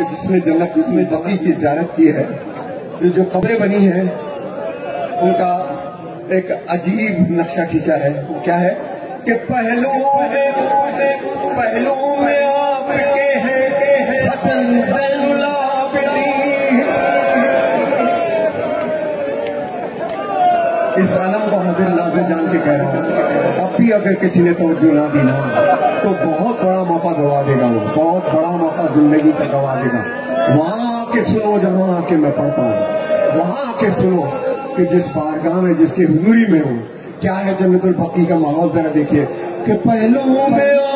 کہ جس نے جنت جس نے بقی کی زیارت کی ہے۔ یہ جو قبریں بنی ہیں، ان کا ایک عجیب نقشہ کھینچا ہے۔ وہ کیا ہے؟ کہ پہلو پہلو میں آپ کے ہیں، حسن زین اس عالم کو حضر لازم جان کے کہہ رہا ہوں۔ اب بھی اگر کسی نے توجہ نہ دی نا۔ تو بہت بڑا موقع گوا دے گا وہ، بہت بڑا موقع زندگی کا گوا دے گا۔ وہاں آ کے سنو جہاں آ کے میں پڑھتا ہوں، وہاں آ کے سنو کہ جس بارگاہ میں، جس کی حضوری میں ہوں، کیا ہے جنت البقی کا ماحول؟ ذرا دیکھیے کہ پہلو میں